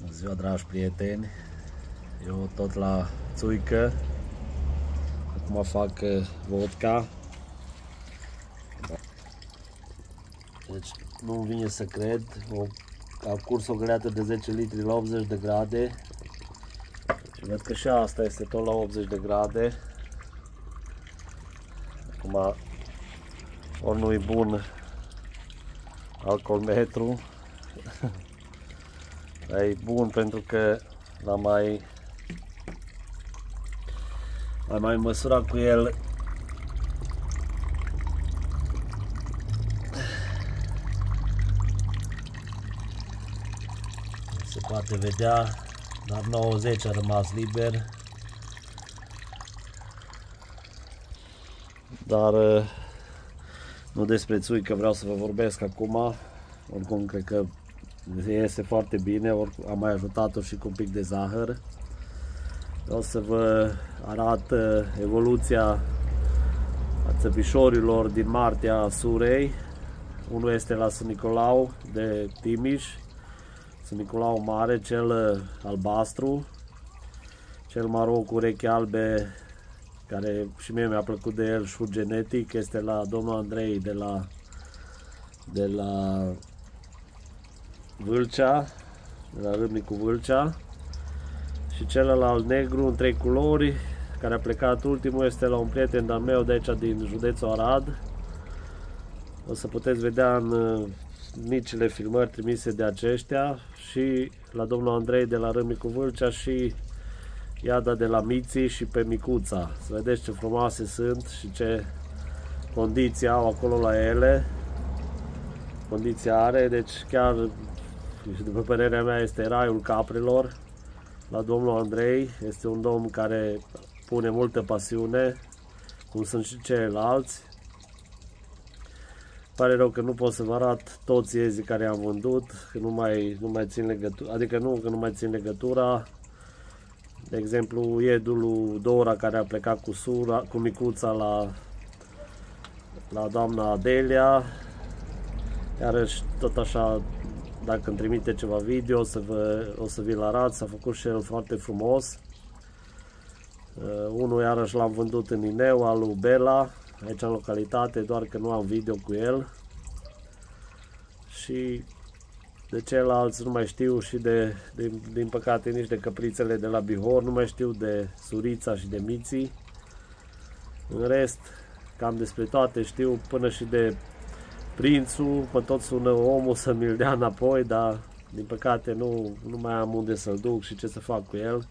Bună ziua, dragi prieteni! Eu tot la țuică. Acum fac uh, vodka. Deci nu vine să cred. O, a curs o găleată de 10 litri la 80 de grade. Văd că și asta este tot la 80 de grade. Acum ori nu-i bun alcoolmetru e bun pentru că l-am mai am mai măsurat cu el. Se poate vedea dar 90 a rămas liber. Dar nu despre țuică vreau să vă vorbesc acum. Oricum cred că este foarte bine, am mai ajutat-o și cu un pic de zahăr. O să vă arat uh, evoluția a țăpișorilor din Martia Surei. Unul este la Sân Nicolau de Timiș, Sân Nicolau Mare, cel uh, albastru, cel maro cu urechi albe, care și mie mi-a plăcut de el, șur genetic, este la domnul Andrei de la, de la Vâlcea, de la Râmnicu Vâlcea și celălalt negru în trei culori, care a plecat ultimul, este la un prieten de-al meu de aici din județul Arad. O să puteți vedea în uh, micile filmări trimise de aceștia și la domnul Andrei de la Râmnicu Vâlcea și Iada de la Miții și pe Micuța. Să vedeți ce frumoase sunt și ce condiții au acolo la ele. Condiția are, deci chiar și după părerea mea este raiul caprilor la domnul Andrei. Este un domn care pune multă pasiune, cum sunt și ceilalți. Pare rău că nu pot să vă arat toți iezii care am vândut, că nu mai, nu mai țin legătura, adică nu că nu mai țin legătura. De exemplu, iedul Dora care a plecat cu, sura, cu micuța la, la doamna Adelia, iarăși tot așa dacă îmi trimite ceva video, o să, vă, o să vi-l arăt. S-a făcut și el foarte frumos. Uh, unul iarăși l-am vândut în Ineu, al lui Bela, aici în localitate, doar că nu am video cu el. Și de ceilalți nu mai știu și de, de, din păcate nici de căprițele de la Bihor, nu mai știu de Surița și de Miții. În rest, cam despre toate știu, până și de prințul, pe tot sună omul să mi-l dea înapoi, dar din păcate nu, nu mai am unde să-l duc și ce să fac cu el,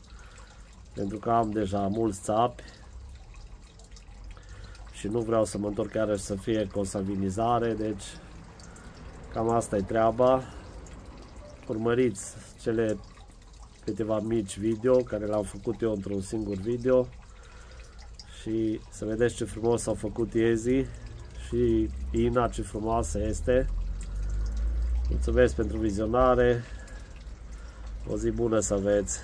pentru că am deja mulți țapi și nu vreau să mă întorc chiar să fie consanguinizare, deci cam asta e treaba. Urmăriți cele câteva mici video care le-am făcut eu într-un singur video și să vedeți ce frumos au făcut iezii și Ina ce frumoasă este. Mulțumesc pentru vizionare. O zi bună să aveți!